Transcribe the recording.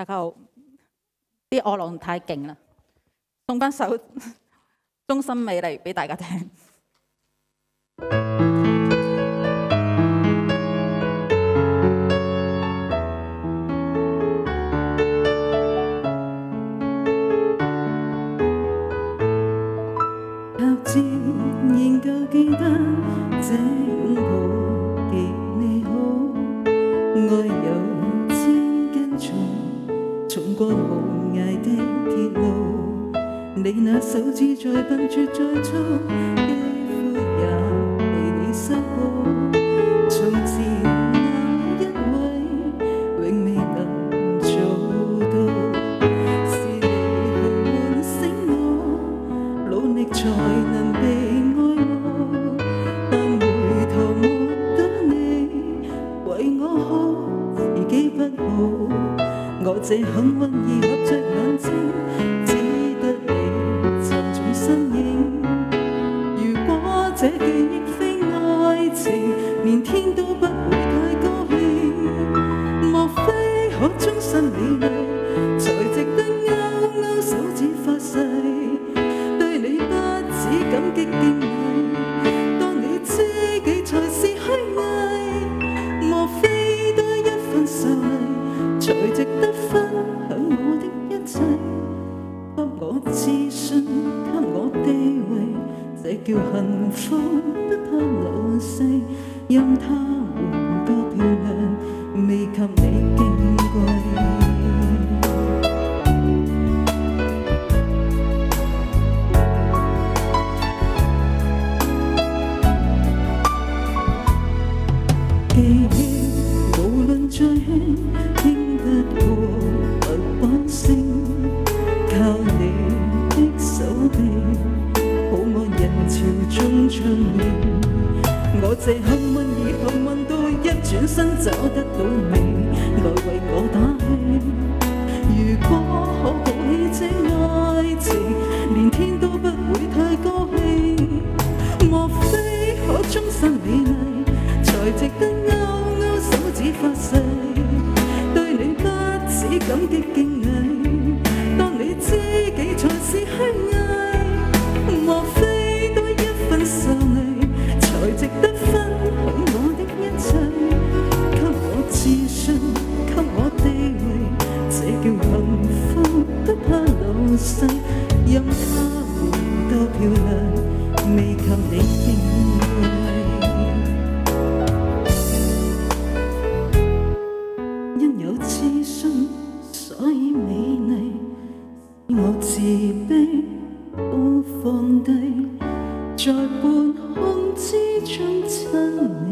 大家好，啲卧浪太劲啦，送翻首《中心美丽》俾大家听。过无涯的铁路，你那手指再笨拙再粗，几乎也未你失过。从前那一位永未能做到，是你去唤醒我，努力才能被爱慕。但回头望的你，为我。这很温热，合着眼睛，只得你沉重身影。如果这记忆非爱情，连天都。才值得分享我的一切，给我自信，给我地位，这叫幸福，不怕流逝。任它活多漂亮，未及你矜贵。记忆无论再轻。靠你的手臂，抱我人潮中畅泳。我这幸运儿，幸运到一转身找得到你，来为我打。生，任它会多漂亮，未及你的美因有痴心，所以美丽。我自卑都放低，在半空之中亲你。